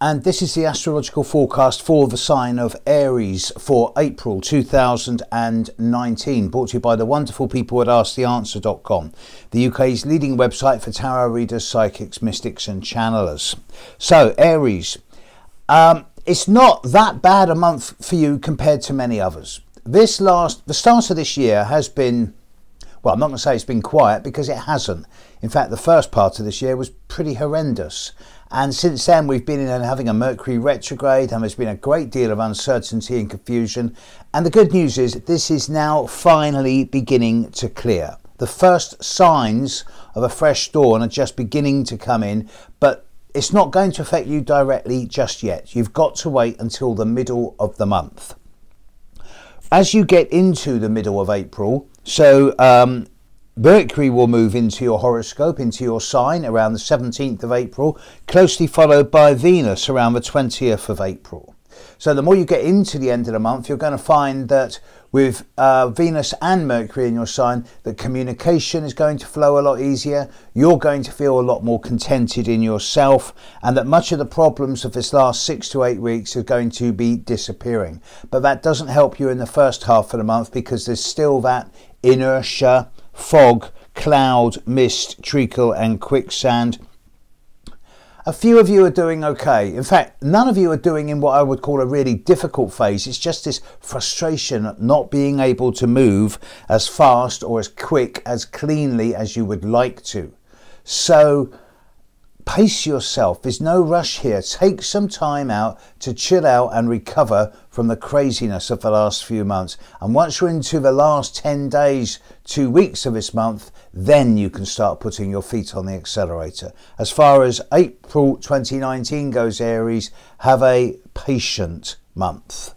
and this is the astrological forecast for the sign of Aries for April 2019, brought to you by the wonderful people at AskTheAnswer.com, the UK's leading website for tarot readers, psychics, mystics, and channelers. So, Aries, um, it's not that bad a month for you compared to many others. This last, the start of this year has been well, I'm not going to say it's been quiet because it hasn't. In fact, the first part of this year was pretty horrendous. And since then, we've been in having a Mercury retrograde, and there's been a great deal of uncertainty and confusion. And the good news is, this is now finally beginning to clear. The first signs of a fresh dawn are just beginning to come in, but it's not going to affect you directly just yet. You've got to wait until the middle of the month. As you get into the middle of April, so um, Mercury will move into your horoscope, into your sign around the 17th of April, closely followed by Venus around the 20th of April. So the more you get into the end of the month, you're going to find that with uh, Venus and Mercury in your sign, that communication is going to flow a lot easier. You're going to feel a lot more contented in yourself, and that much of the problems of this last six to eight weeks are going to be disappearing. But that doesn't help you in the first half of the month because there's still that inertia, fog, cloud, mist, treacle, and quicksand. A few of you are doing okay. In fact, none of you are doing in what I would call a really difficult phase. It's just this frustration at not being able to move as fast or as quick, as cleanly as you would like to. So, Pace yourself. There's no rush here. Take some time out to chill out and recover from the craziness of the last few months. And once you're into the last 10 days, two weeks of this month, then you can start putting your feet on the accelerator. As far as April 2019 goes, Aries, have a patient month.